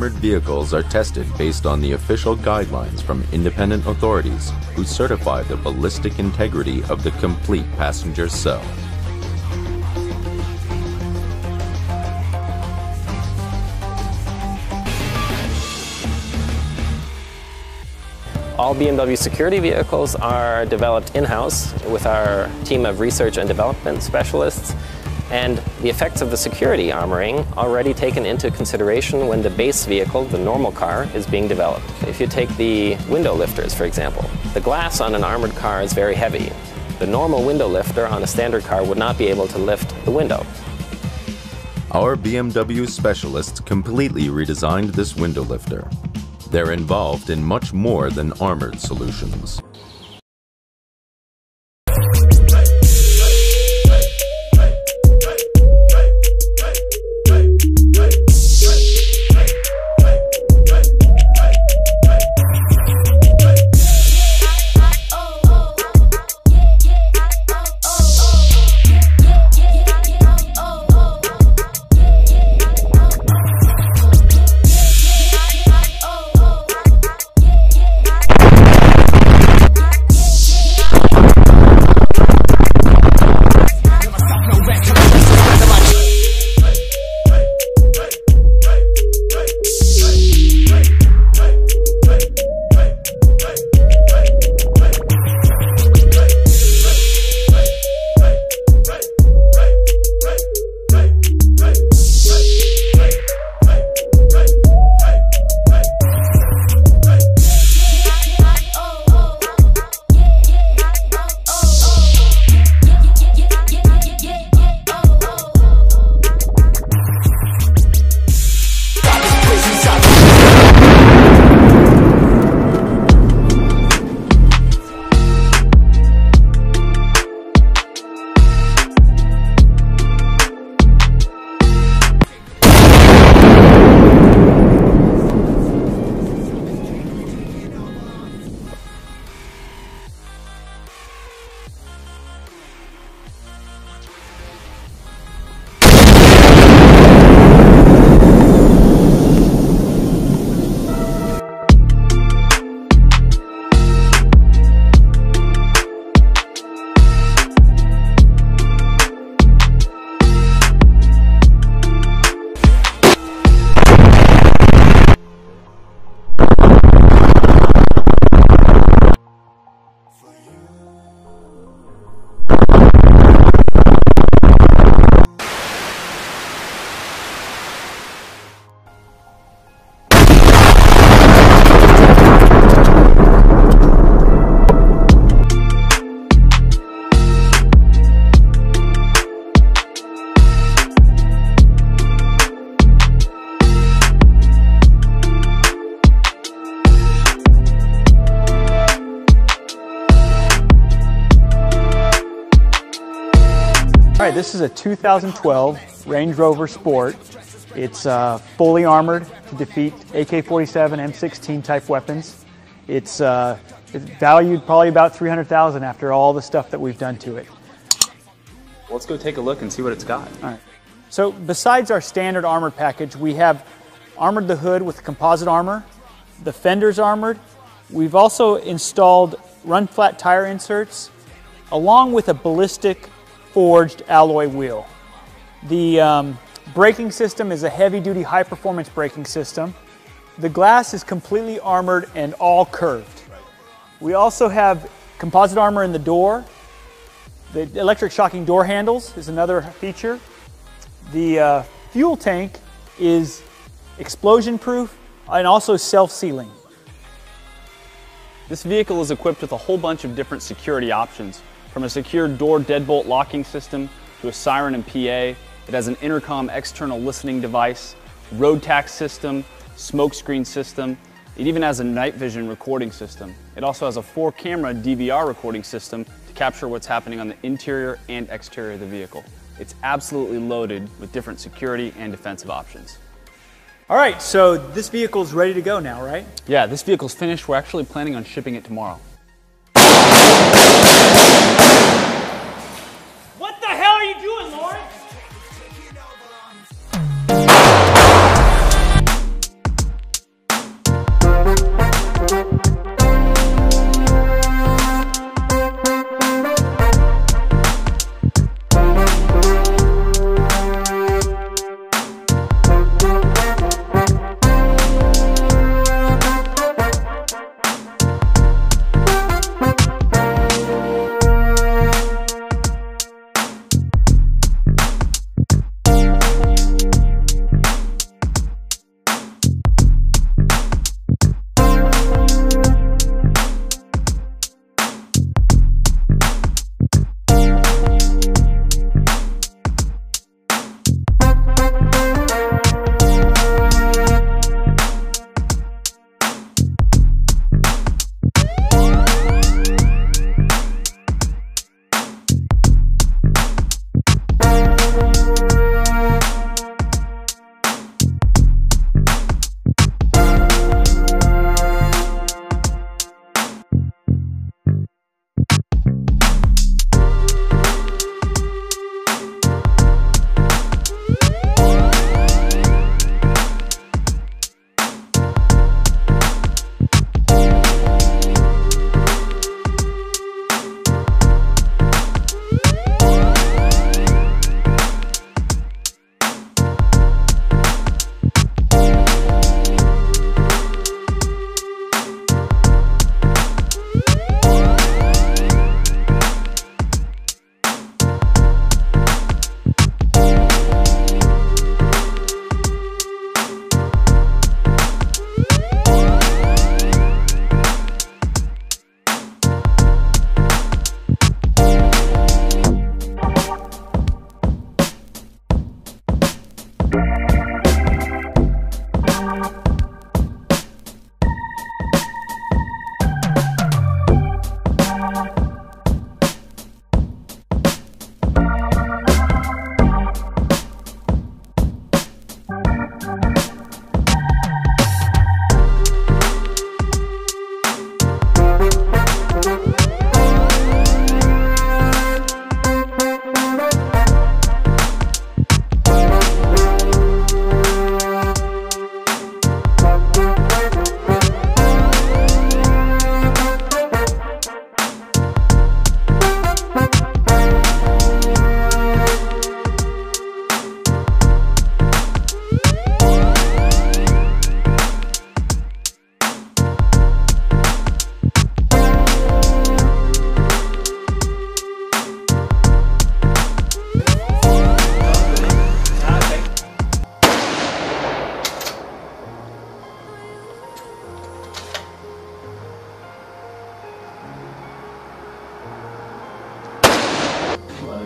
Armored vehicles are tested based on the official guidelines from independent authorities who certify the ballistic integrity of the complete passenger cell. All BMW security vehicles are developed in-house with our team of research and development specialists and the effects of the security armoring already taken into consideration when the base vehicle, the normal car, is being developed. If you take the window lifters, for example, the glass on an armored car is very heavy. The normal window lifter on a standard car would not be able to lift the window. Our BMW specialists completely redesigned this window lifter. They're involved in much more than armored solutions. All right, this is a 2012 Range Rover Sport. It's uh, fully armored to defeat AK-47, M16 type weapons. It's, uh, it's valued probably about 300,000 after all the stuff that we've done to it. Let's go take a look and see what it's got. All right. So besides our standard armored package, we have armored the hood with composite armor. The fender's armored. We've also installed run flat tire inserts along with a ballistic forged alloy wheel. The um, braking system is a heavy duty high performance braking system. The glass is completely armored and all curved. We also have composite armor in the door. The electric shocking door handles is another feature. The uh, fuel tank is explosion proof and also self-sealing. This vehicle is equipped with a whole bunch of different security options, from a secure door deadbolt locking system to a siren and PA. It has an intercom external listening device, road tacks system, smoke screen system. It even has a night vision recording system. It also has a four camera DVR recording system to capture what's happening on the interior and exterior of the vehicle. It's absolutely loaded with different security and defensive options. All right, so this vehicle is ready to go now, right? Yeah, this vehicle's finished. We're actually planning on shipping it tomorrow.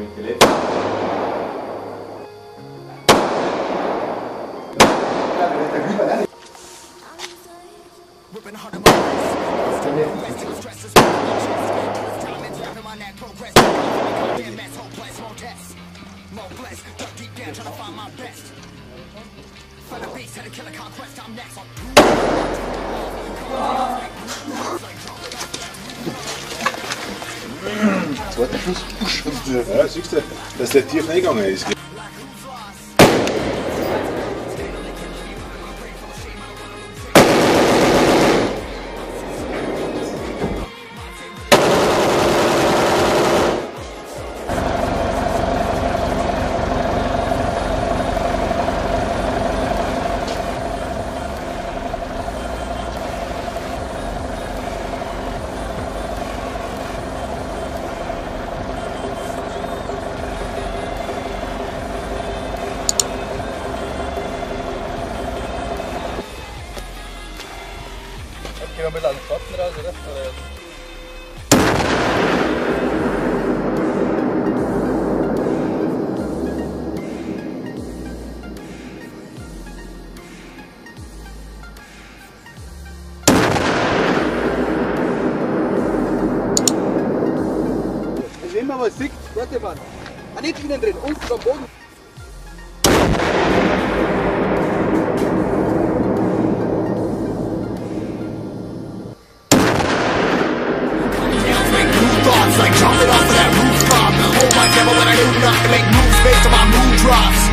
manipulate. More blessed, Zweiter Schuss. Ja, siehst du, dass der tief reingegangen ist. Wir mit einem Pfosten raus, oder? oder? Wenn man was sieht, warte mal. Ah, nicht innen drin, unten am Boden. Not to make moves based on my mood drops.